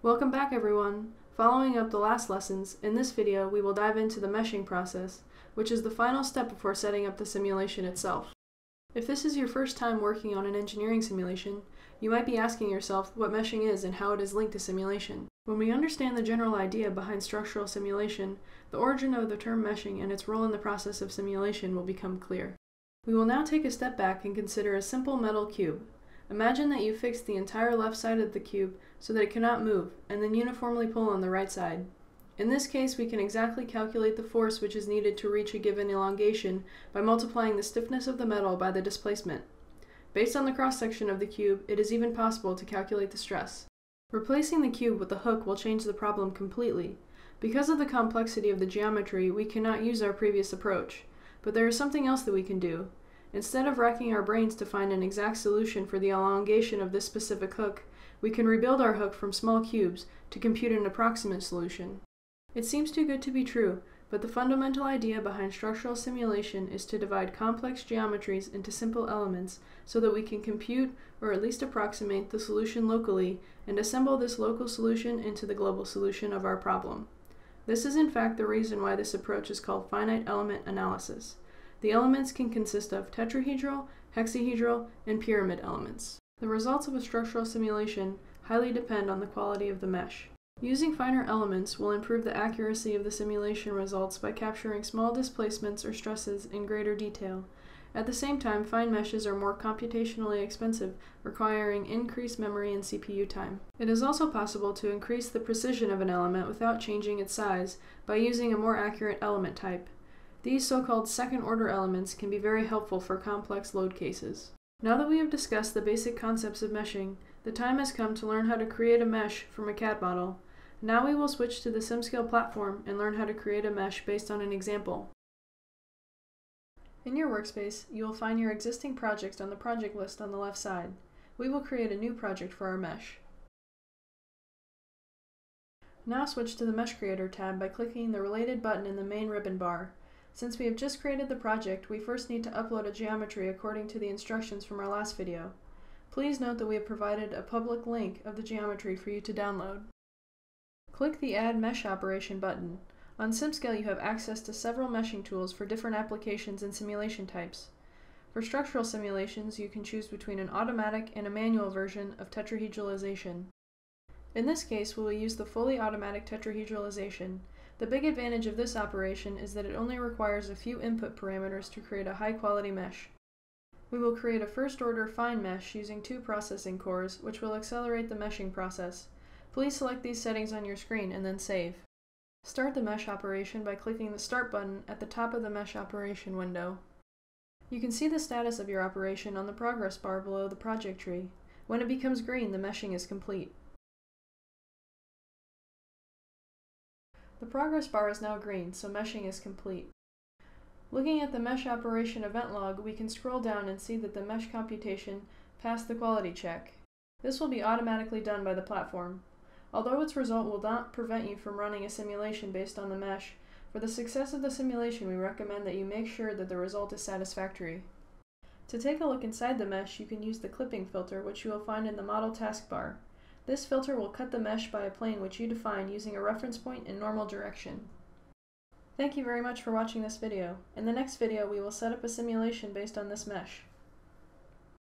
Welcome back everyone! Following up the last lessons, in this video we will dive into the meshing process, which is the final step before setting up the simulation itself. If this is your first time working on an engineering simulation, you might be asking yourself what meshing is and how it is linked to simulation. When we understand the general idea behind structural simulation, the origin of the term meshing and its role in the process of simulation will become clear. We will now take a step back and consider a simple metal cube. Imagine that you fix the entire left side of the cube so that it cannot move, and then uniformly pull on the right side. In this case, we can exactly calculate the force which is needed to reach a given elongation by multiplying the stiffness of the metal by the displacement. Based on the cross-section of the cube, it is even possible to calculate the stress. Replacing the cube with the hook will change the problem completely. Because of the complexity of the geometry, we cannot use our previous approach. But there is something else that we can do. Instead of racking our brains to find an exact solution for the elongation of this specific hook, we can rebuild our hook from small cubes to compute an approximate solution. It seems too good to be true, but the fundamental idea behind structural simulation is to divide complex geometries into simple elements so that we can compute, or at least approximate, the solution locally and assemble this local solution into the global solution of our problem. This is in fact the reason why this approach is called finite element analysis. The elements can consist of tetrahedral, hexahedral, and pyramid elements. The results of a structural simulation highly depend on the quality of the mesh. Using finer elements will improve the accuracy of the simulation results by capturing small displacements or stresses in greater detail. At the same time, fine meshes are more computationally expensive, requiring increased memory and CPU time. It is also possible to increase the precision of an element without changing its size by using a more accurate element type. These so-called second-order elements can be very helpful for complex load cases. Now that we have discussed the basic concepts of meshing, the time has come to learn how to create a mesh from a CAD model. Now we will switch to the SimScale platform and learn how to create a mesh based on an example. In your workspace, you will find your existing project on the project list on the left side. We will create a new project for our mesh. Now switch to the Mesh Creator tab by clicking the related button in the main ribbon bar. Since we have just created the project, we first need to upload a geometry according to the instructions from our last video. Please note that we have provided a public link of the geometry for you to download. Click the Add Mesh Operation button. On SimScale you have access to several meshing tools for different applications and simulation types. For structural simulations, you can choose between an automatic and a manual version of tetrahedralization. In this case, we will use the fully automatic tetrahedralization. The big advantage of this operation is that it only requires a few input parameters to create a high-quality mesh. We will create a first-order fine mesh using two processing cores, which will accelerate the meshing process. Please select these settings on your screen and then save. Start the mesh operation by clicking the Start button at the top of the mesh operation window. You can see the status of your operation on the progress bar below the project tree. When it becomes green, the meshing is complete. The progress bar is now green, so meshing is complete. Looking at the mesh operation event log, we can scroll down and see that the mesh computation passed the quality check. This will be automatically done by the platform. Although its result will not prevent you from running a simulation based on the mesh, for the success of the simulation we recommend that you make sure that the result is satisfactory. To take a look inside the mesh, you can use the clipping filter which you will find in the model taskbar. This filter will cut the mesh by a plane which you define using a reference point in normal direction. Thank you very much for watching this video. In the next video we will set up a simulation based on this mesh.